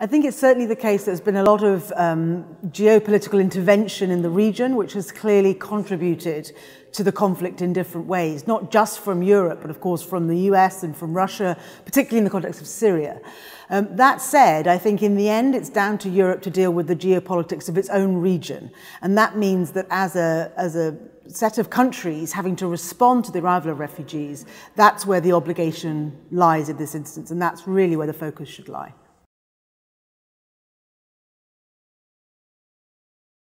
I think it's certainly the case that there's been a lot of um, geopolitical intervention in the region, which has clearly contributed to the conflict in different ways, not just from Europe, but of course from the US and from Russia, particularly in the context of Syria. Um, that said, I think in the end it's down to Europe to deal with the geopolitics of its own region. And that means that as a, as a set of countries having to respond to the arrival of refugees, that's where the obligation lies in this instance, and that's really where the focus should lie.